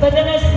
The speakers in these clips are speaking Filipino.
But then as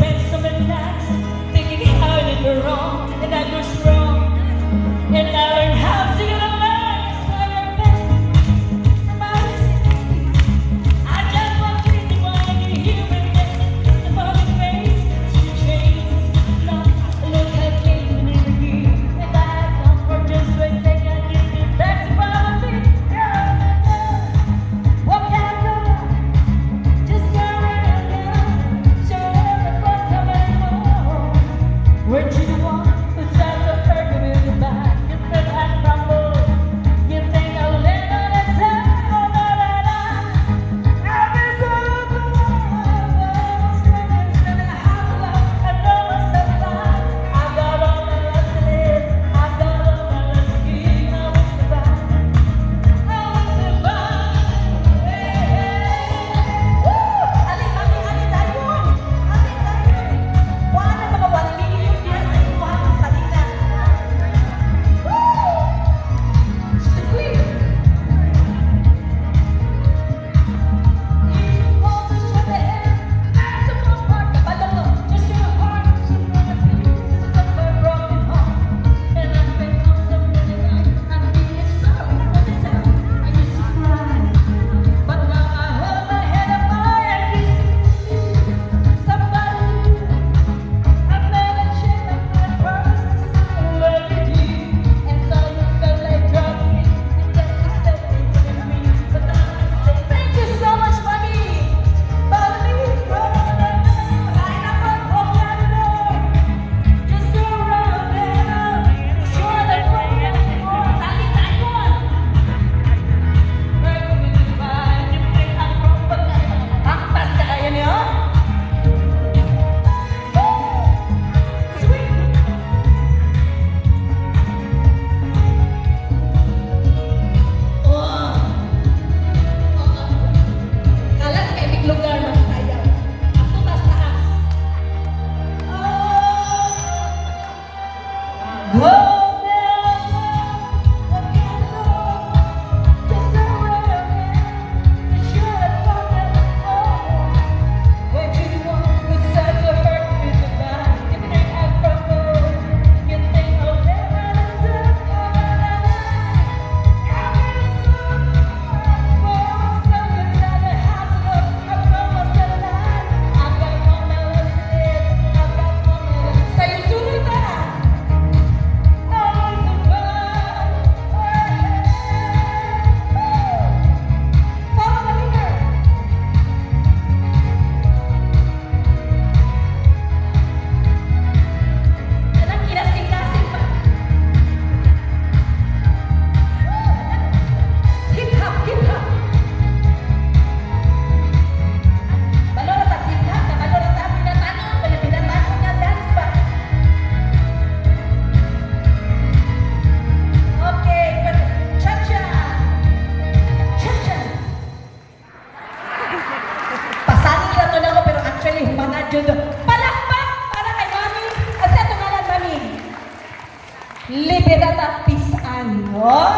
Oh,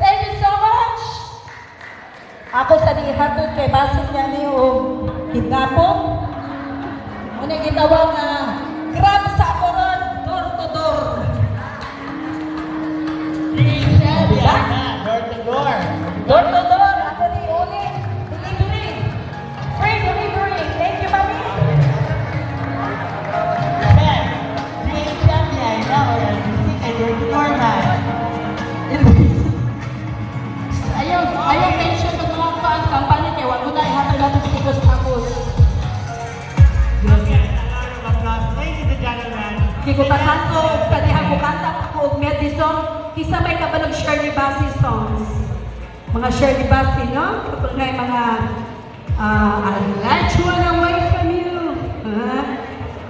thank you so much. Ako sa dihatod kay Basin niya ni o kidnapong. Muna gitawag nga grab sa ako ron, door to door. Door to door. Door to door, song, kisa may kabalog Shirley Bassey songs. Mga Shirley Bassey, no? Kapag yung mga uh, I let you away from you. Huh?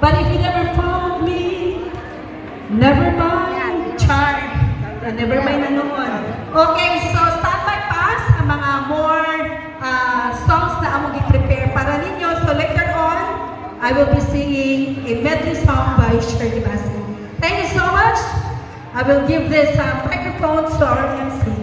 But if you never found me, never mind, char. Uh, never mind na noon. Okay, so stand by pass ang mga more uh, songs na among i-prepare para ninyo. So later on, I will be singing a medley song by Shirley Bassey. I will give this uh, microphone to our MC.